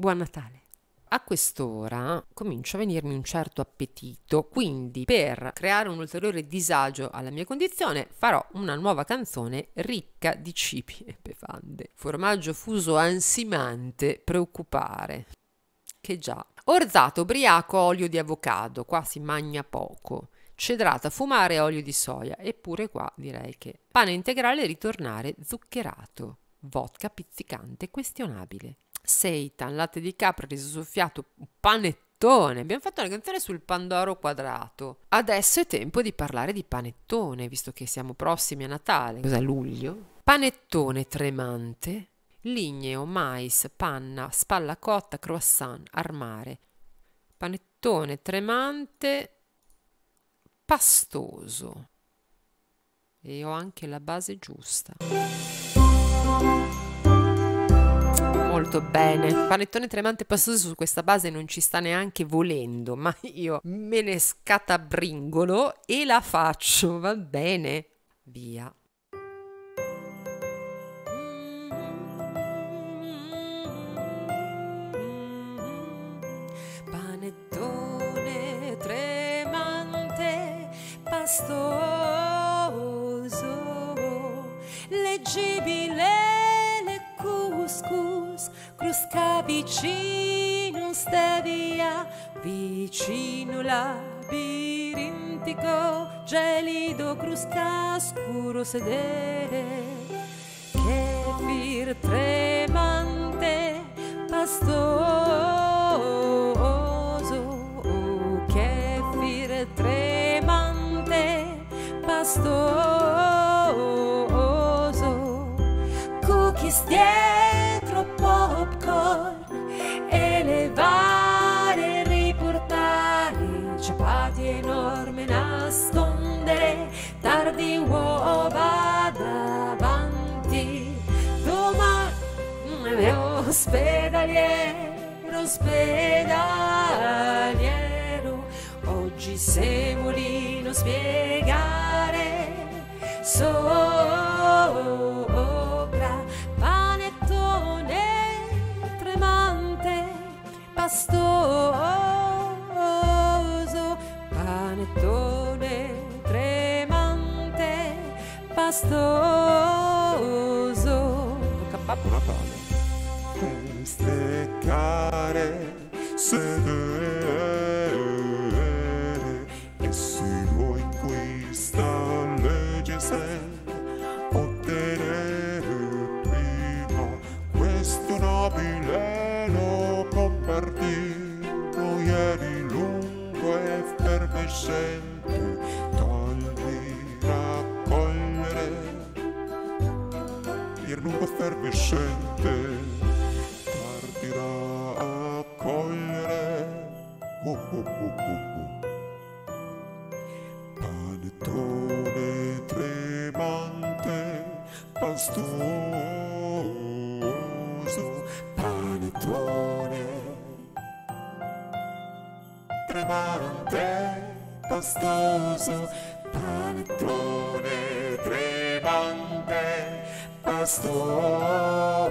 Buon Natale! A quest'ora comincia a venirmi un certo appetito, quindi per creare un ulteriore disagio alla mia condizione farò una nuova canzone ricca di cibi e bevande. Formaggio fuso ansimante, preoccupare. Che già. Orzato, briaco, olio di avocado, qua si magna poco. Cedrata, fumare, olio di soia. Eppure qua direi che pane integrale ritornare zuccherato. Vodka pizzicante, questionabile seitan, latte di capra, riso soffiato, panettone. Abbiamo fatto una canzone sul Pandoro quadrato. Adesso è tempo di parlare di panettone, visto che siamo prossimi a Natale. Cos'è luglio? Panettone tremante, ligneo, mais, panna, spalla cotta, croissant, armare. Panettone tremante, pastoso. E ho anche la base giusta molto bene. Panettone tremante pastoso su questa base non ci sta neanche volendo, ma io me ne scatabringolo e la faccio, va bene? Via. Panettone tremante pastoso, leggibile crusca vicino stevia, vicino labirintico, gelido crusca scuro sedere, che fir tremante, pastoso, oh, che fir tremante, pastoso, cookies dietro tardi uova davanti. Domani ospedaliero, ospedaliero, oggi semolino spiegare. So pastoso, panettone pastoso. Tocca a Babbo Natale. Steccare, sedere, e si vuoi questa legge se ottenere prima questo nobile partito ieri lungo e effervescente lungo effervescente partirà a cogliere oh, oh, oh, oh, panettone tremante pastore tremante, pastoso, panettone tremante, pastoso.